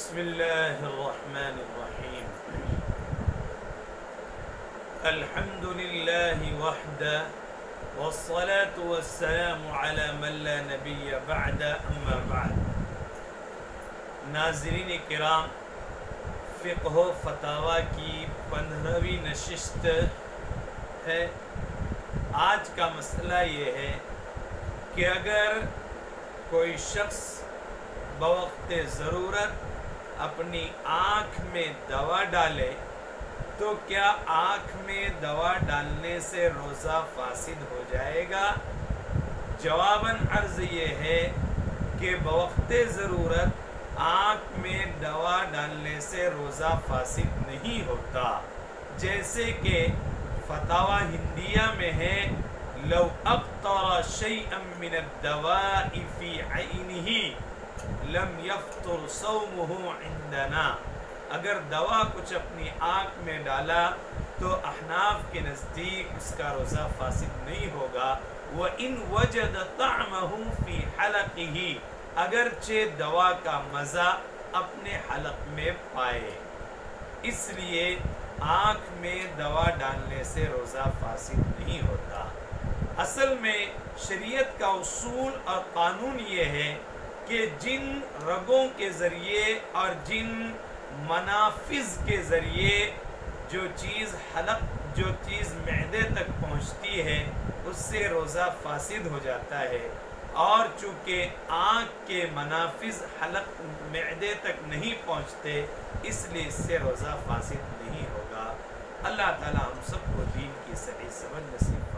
बिस्मिल्लाहिर्रहमानिर्रहीम अल्हम्दुलिल्लाहि वहदा वस्सलातु वस्सलामु अला मन ला नबिय्य बअद अम्मा बाद नाज़रीन किराम फ़िक़्ह फतावा की पंद्रहवीं नशिस्त है। आज का मसला ये है कि अगर कोई शख्स बवक्त ज़रूरत अपनी आँख में दवा डाले तो क्या आँख में दवा डालने से रोज़ा फासिद हो जाएगा? जवाबन अर्ज़ ये है कि बवक्त ज़रूरत आँख में दवा डालने से रोज़ा फासिद नहीं होता। जैसे कि फतावा हिंदिया में है, लो अब तौरा दवा फ़ी ही लम यफ्तुर सौमुहु इंदना। अगर दवा कुछ अपनी आँख में डाला तो अहनाफ के नज़दीक उसका रोज़ा फासिद नहीं होगा। वह इन वजद फ़ी हलक ही अगरचे दवा का मज़ा अपने हलक में पाए। इसलिए आँख में दवा डालने से रोज़ा फासिद नहीं होता। असल में शरीयत का उसूल और कानून ये है कि जिन रगों के ज़रिए और जिन मनाफिज के ज़रिए जो चीज़ हलक, जो चीज़ मैदे तक पहुँचती है, उससे रोज़ा फासिद हो जाता है। और चूँकि आँख के मनाफिज हलक मैदे तक नहीं पहुँचते, इसलिए इससे रोज़ा फासिद नहीं होगा। अल्लाह ताला हम सबको दीन की सही समझ नसीब